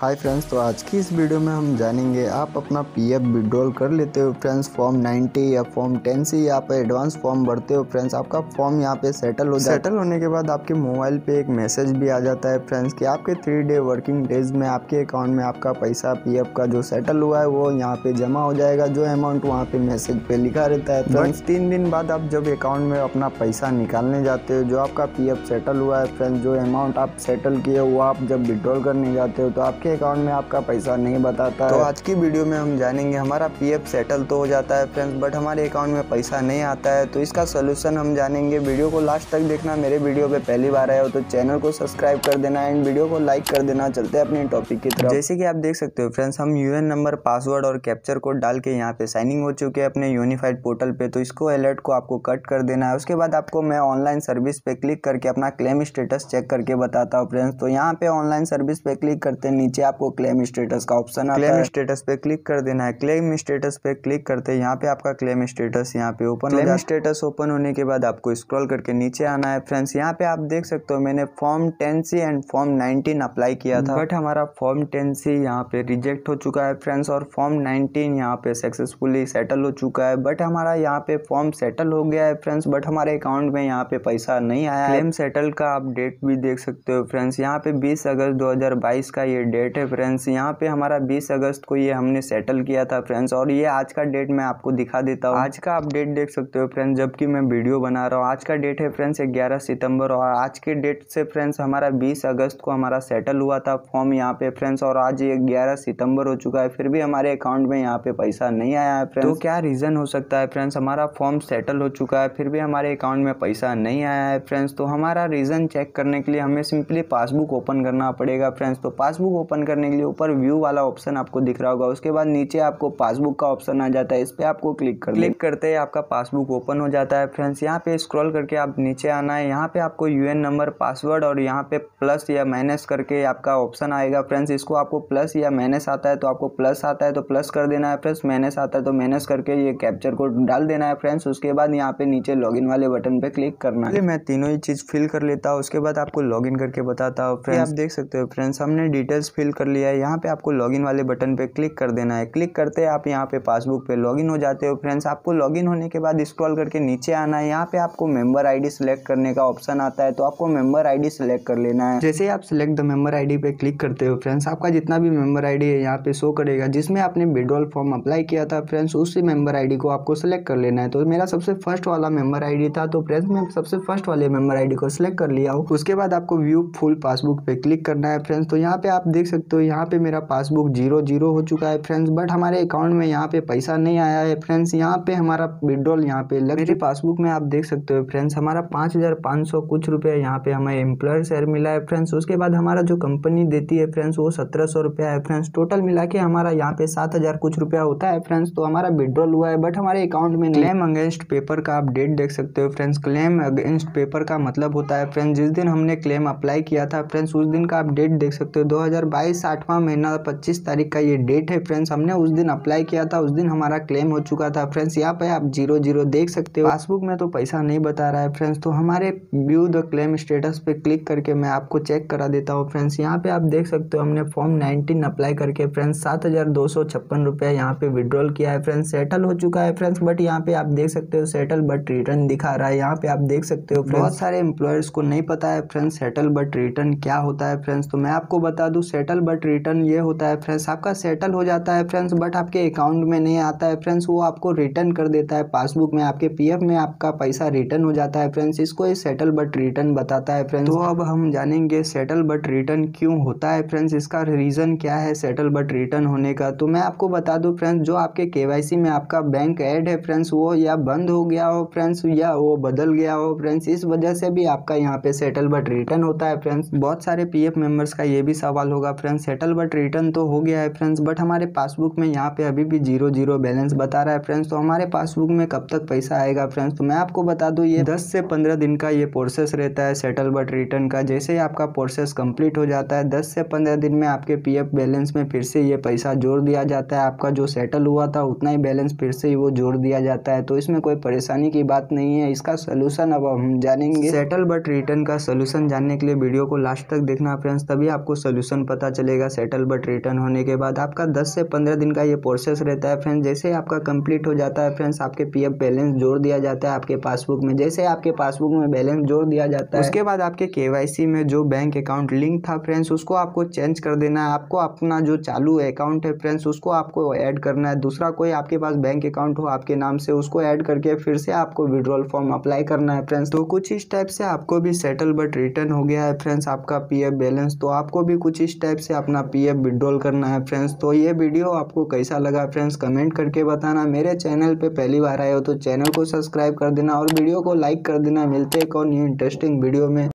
Hi friends तो आज की इस वीडियो में हम जानेंगे आप अपना पीएफ विड्रॉल कर लेते हो फ्रेंड्स फॉर्म 90 या फॉर्म 10 से यहाँ पे एडवांस फॉर्म भरते हो फ्रेंड्स आपका फॉर्म यहाँ पे सेटल हो जाए सेटल होने के बाद आपके मोबाइल पे एक मैसेज भी आ जाता है फ्रेंड्स कि आपके थ्री डे वर्किंग डेज़ में आपके अकाउंट में आपका पैसा पीएफ का जो सेटल हुआ है वो यहाँ पे जमा हो जाएगा। जो अमाउंट वहाँ पे मैसेज पे लिखा रहता है फ्रेंड्स तीन दिन बाद आप जब अकाउंट में अपना पैसा निकालने जाते हो जो आपका पीएफ सेटल हुआ है फ्रेंड्स जो अमाउंट आप सेटल किए वो आप जब विड्रॉल करने जाते हो तो आपके अकाउंट में आपका पैसा नहीं बताता तो आज की वीडियो में हम जानेंगे हमारा पीएफ सेटल तो हो जाता है फ्रेंड्स बट हमारे अकाउंट में पैसा नहीं आता है तो इसका सोल्यूशन हम जानेंगे। वीडियो को लास्ट तक देखना मेरे वीडियो पे पहली बार आए हो तो चैनल को सब्सक्राइब कर देना एंड वीडियो को लाइक कर देना। चलते हैं अपने टॉपिक की तरफ़। जैसे कि आप देख सकते हो फ्रेंड्स हम यूएन नंबर पासवर्ड और कैप्चर कोड डाल के यहाँ पे साइनिंग हो चुके हैं अपने यूनिफाइड पोर्टल पे तो इसको अलर्ट को आपको कट कर देना है। उसके बाद आपको मैं ऑनलाइन सर्विस पे क्लिक करके अपना क्लेम स्टेटस चेक करके बताता हूँ फ्रेंड्स तो यहाँ पे ऑनलाइन सर्विस पे क्लिक करते नीचे आपको क्लेम स्टेटस का ऑप्शन आता है। क्लेम स्टेटस पे क्लिक कर देना है। क्लेम स्टेटस पे क्लिक करते हैं यहाँ पे आपका क्लेम स्टेटस यहाँ पे ओपन क्लेम स्टेटस ओपन होने के बाद आपको स्क्रॉल करके नीचे आना है। फ्रेंड्स यहाँ पे आप देख सकते हो मैंने form ten C and form nineteen apply किया था। बट हमारा फॉर्म टेन सी यहाँ पे रिजेक्ट हो चुका है फ्रेंड्स और फॉर्म नाइनटीन यहाँ पे सक्सेसफुली सेटल हो चुका है। बट हमारा यहाँ पे फॉर्म सेटल हो गया है फ्रेंड्स बट हमारे अकाउंट में यहाँ पे पैसा नहीं आया क्लेम सेटल का आप डेट भी देख सकते हो फ्रेंड्स यहाँ पे बीस अगस्त दो हज़ार बाईस का ये डेट है फ्रेंड्स यहाँ पे हमारा 20 अगस्त को ये हमने सेटल किया था फ्रेंड्स और ये आज का डेट मैं आपको दिखा देता हूँ। आज का आप डेट देख सकते हो फ्रेंड्स जबकि मैं वीडियो बना रहा हूँ। आज का डेट है फ्रेंड्स ग्यारह सितंबर, और आज के डेट से फ्रेंड्स हमारा बीस अगस्त को हमारा सेटल हुआ था फॉर्म यहाँ पे फ्रेंड्स और आज ये ग्यारह सितंबर हो चुका है, फिर भी हमारे अकाउंट में यहाँ पे पैसा नहीं आया है फ्रेंड्स तो क्या रीज़न हो सकता है फ्रेंड्स हमारा फॉर्म सेटल हो चुका है, फिर भी हमारे अकाउंट में पैसा नहीं आया है फ्रेंड्स तो हमारा रीज़न चेक करने के लिए हमें सिंपली पासबुक ओपन करना पड़ेगा फ्रेंड्स तो पासबुक ओपन करने के लिए ऊपर व्यू वाला ऑप्शन आपको दिख रहा होगा। उसके बाद नीचे आपको पासबुक का ऑप्शन आ जाता है। इस पर आपको क्लिक कर क्लिक करते ही आपका पासबुक ओपन हो जाता है। फ्रेंड्स यहाँ पे स्क्रॉल करके आप नीचे आना है। यहाँ पे आपको यूएन नंबर पासवर्ड और यहाँ पे प्लस या माइनस करके आपका ऑप्शन आएगा। फ्रेंड्स इसको आपको प्लस या माइनस आता है तो आपको प्लस आता है तो प्लस कर देना है। फ्रेंड्स माइनस आता है तो माइनस करके ये कैप्चर को डाल देना है। फ्रेंड्स उसके बाद यहाँ पे नीचे लॉगिन वाले बटन पे क्लिक करना है। मैं तीनों ही चीज़ फिल कर लेता हूँ। उसके बाद आपको लॉगिन करके बताता हूँ। फ्रेंड्स आप देख सकते हो फ्रेंड्स हमने डिटेल्स फिल कर लिया है, यहाँ पे आपको लॉगिन वाले बटन पे क्लिक कर देना है। क्लिक करते आप यहाँ पे पासबुक पे लॉगिन हो जाते हो। फ्रेंड्स आपको लॉगिन होने के बाद स्क्रॉल करके नीचे आना है। यहाँ पे आपको मेंबर आईडी सिलेक्ट करने का ऑप्शन आता है तो आपको मेंबर आईडी सिलेक्ट कर लेना है। जैसे आप सिलेक्ट द मेंबर आईडी पे क्लिक करते हो फ्रेंड्स आपका जितना भी मेंबर आईडी है, यहाँ पे शो करेगा। जिसमें आपने विड्रॉल फॉर्म अप्लाई किया था फ्रेंड्स उसी मेंबर आईडी को आपको सिलेक्ट कर लेना है। तो मेरा सबसे फ़र्स्ट वाला मेंबर आईडी था तो फ्रेंड्स मैं सबसे फ़र्स्ट वाले मेंबर आईडी को सिलेक्ट कर लिया हूँ। उसके बाद आपको व्यू फुल पासबुक पे क्लिक करना है फ्रेंड्स तो यहाँ पे आप देख सकते हो। यहाँ पे मेरा पासबुक ज़ीरो ज़ीरो हो चुका है फ्रेंड्स बट हमारे अकाउंट में यहाँ पे पैसा नहीं आया है फ्रेंड्स। यहाँ पे हमारा विड्रॉल यहाँ पे लग मेरे पासबुक में आप देख सकते हो फ्रेंड्स हमारा पाँच हज़ार पाँच सौ कुछ रुपया यहाँ पे हमें एम्प्लॉयर शेयर मिला है फ्रेंड्स। उसके बाद हमारा जो कंपनी देती है फ्रेंड्स वो सत्रह सौ रुपया है फ्रेंड्स। टोटल मिला के हमारा यहाँ पे सात हज़ार कुछ रुपया होता है फ्रेंड्स। तो हमारा विड्रॉल हुआ है बट हमारे अकाउंट में क्लेम अगेंस्ट पेपर का आप डेट देख सकते हो फ्रेंड्स। क्लेम अगेंस्ट पेपर का मतलब होता है फ्रेंड्स जिस दिन हमने क्लेम अप्लाई किया था फ्रेंड्स उस दिन का आप डेट देख सकते हो। दो हज़ार बाईस आठवां महीना पच्चीस तारीख का ये डेट है फ्रेंड्स हमने उस दिन अप्लाई किया था, उस दिन हमारा क्लेम हो चुका था। फ्रेंड्स यहाँ पे आप ज़ीरो ज़ीरो देख सकते हो। पासबुक में तो पैसा नहीं बता रहा है फ्रेंड्स तो हमारे व्यू द क्लेम स्टेटस पे क्लिक करके मैं आपको चेक करा देता हूँ फ्रेंड्स यहाँ पे आप देख सकते हो, हमने फॉर्म नाइनटीन अप्लाई करके फ्रेंड्स सात हज़ार दो सौ छप्पन रुपया यहाँ पे विड्रॉल किया है फ्रेंड्स सेटल हो चुका है फ्रेंड्स बट यहाँ पे आप देख सकते हो सेटल बट रिटर्न दिखा रहा है। यहाँ पे आप देख सकते हो बहुत सारे एम्प्लॉयर्स को नहीं पता है फ्रेंड्स सेटल बट रिटर्न क्या होता है फ्रेंड्स तो मैं आपको बता दूँ सेटल बट रिटर्न ये होता है फ्रेंड्स आपका सेटल हो जाता है फ्रेंड्स बट आपके अकाउंट में नहीं आता है फ्रेंड्स वो आपको रिटर्न कर देता है पासबुक में, आपके पीएफ में आपका पैसा रिटर्न हो जाता है फ्रेंड्स इसको ये सेटल बट रिटर्न बताता है फ्रेंड्स तो अब हम जानेंगे सेटल बट रिटर्न क्यों होता है फ्रेंड्स इसका रीज़न क्या है सेटल बट रिटर्न होने का? तो मैं आपको बता दूँ फ्रेंड्स जो आपके के में आपका बैंक ऐड है फ्रेंड्स वो या बंद हो गया हो फ्रेंड्स या वो बदल गया हो फ्रेंड्स इस वजह से भी आपका यहाँ पे सेटल बट रिटर्न होता है फ्रेंड्स बहुत सारे पी मेंबर्स का ये भी सवाल होगा फ्रेंड्स सेटल बट रिटर्न तो हो गया है फ्रेंड्स बट हमारे पासबुक में यहाँ पे अभी भी ज़ीरो ज़ीरो बैलेंस बता रहा है फ्रेंड्स तो हमारे पासबुक में कब तक पैसा आएगा फ्रेंड्स तो मैं आपको बता दूँ, ये दस से पंद्रह दिन का ये प्रोसेस रहता है सेटल बट रिटर्न का. जैसे ही आपका प्रोसेस कंप्लीट हो जाता है, दस से पंद्रह दिन में आपके पीएफ बैलेंस में फिर से ये पैसा जोड़ दिया जाता है. आपका जो सेटल हुआ था, उतना ही बैलेंस फिर से ही वो जोड़ दिया जाता है. तो इसमें कोई परेशानी की बात नहीं है. इसका सोल्यूशन अब हम जानेंगे. सेटल बट रिटर्न का सोल्यूशन जानने के लिए वीडियो को लास्ट तक देखना फ्रेंड्स तभी आपको सोल्यूशन पता पता चलेगा सेटल बट रिटर्न होने के बाद आपका दस से पंद्रह दिन का ये प्रोसेस रहता है फ्रेंड्स जैसे आपका कंप्लीट हो जाता है फ्रेंड्स आपके पीएफ बैलेंस जोड़ दिया जाता है आपके पासबुक में। जैसे आपके पासबुक में बैलेंस जोड़ दिया जाता है, उसके बाद आपके केवाईसी में जो बैंक अकाउंट लिंक था फ्रेंड्स उसको आपको चेंज कर देना है। आपको अपना जो चालू अकाउंट है फ्रेंड्स उसको आपको ऐड करना है। दूसरा कोई आपके पास बैंक अकाउंट हो आपके नाम से, उसको ऐड करके फिर से आपको विड्रॉल फॉर्म अप्लाई करना है फ्रेंड्स तो कुछ इस टाइप से आपको भी सेटल बट रिटर्न हो गया है फ्रेंड्स आपका पीएफ बैलेंस तो आपको भी कुछ इस टाइप से अपना पीएफ विड्रॉल करना है फ्रेंड्स। तो ये वीडियो आपको कैसा लगा फ्रेंड्स, कमेंट करके बताना। मेरे चैनल पे पहली बार आए हो तो चैनल को सब्सक्राइब कर देना और वीडियो को लाइक कर देना। मिलते एक और न्यू इंटरेस्टिंग वीडियो में।